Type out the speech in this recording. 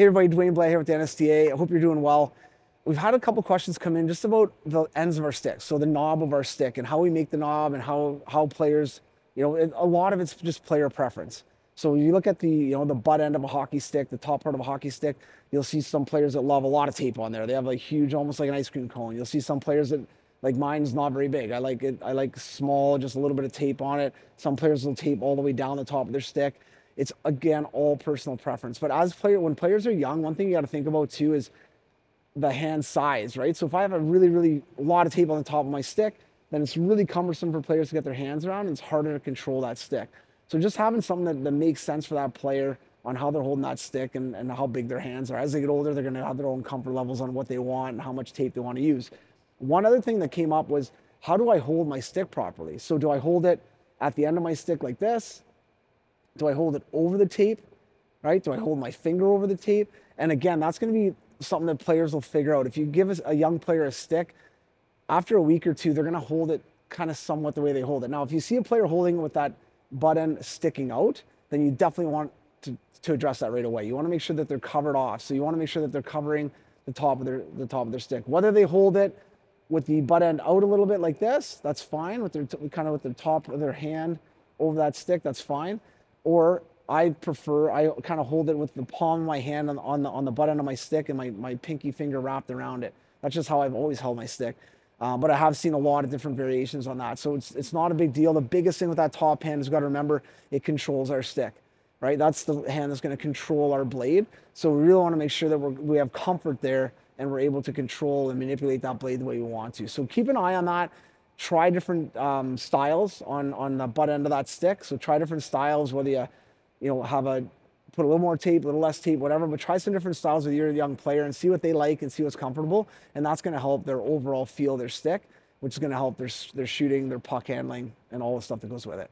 Hey everybody, Dwayne Blair here with the NSDA. I hope you're doing well. We've had a couple questions come in just about the ends of our stick, so the knob of our stick and how we make the knob and how how players, you know, a lot of it's just player preference. So you look at the you know the butt end of a hockey stick, the top part of a hockey stick, you'll see some players that love a lot of tape on there. They have like huge, almost like an ice cream cone. You'll see some players that like mine's not very big. I like it. I like small, just a little bit of tape on it. Some players will tape all the way down the top of their stick. It's again all personal preference. But as player, when players are young, one thing you got to think about too is the hand size, right? So if I have a really, really lot of tape on the top of my stick, then it's really cumbersome for players to get their hands around. And it's harder to control that stick. So just having something that, that makes sense for that player on how they're holding that stick and, and how big their hands are. As they get older, they're going to have their own comfort levels on what they want and how much tape they want to use. One other thing that came up was how do I hold my stick properly? So do I hold it at the end of my stick like this? Do I hold it over the tape? Right? Do I hold my finger over the tape? And again, that's going to be something that players will figure out. If you give a young player a stick, after a week or two, they're going to hold it kind of somewhat the way they hold it. Now, if you see a player holding it with that butt end sticking out, then you definitely want to, to address that right away. You want to make sure that they're covered off. So you want to make sure that they're covering the top of their the top of their stick. Whether they hold it with the butt end out a little bit like this, that's fine. With their kind of with the top of their hand over that stick, that's fine. Or I prefer I kind of hold it with the palm of my hand on, on the on the butt end of my stick and my my pinky finger wrapped around it. That's just how I've always held my stick. Um, but I have seen a lot of different variations on that. So it's, it's not a big deal. The biggest thing with that top hand is got to remember it controls our stick, right? That's the hand that's going to control our blade. So we really want to make sure that we we have comfort there and we're able to control and manipulate that blade the way we want to. So keep an eye on that. Try different um, styles on, on the butt end of that stick. So try different styles, whether you, you know, have a, put a little more tape, a little less tape, whatever, but try some different styles with your young player and see what they like and see what's comfortable. And that's going to help their overall feel their stick, which is going to help their, their shooting, their puck handling, and all the stuff that goes with it.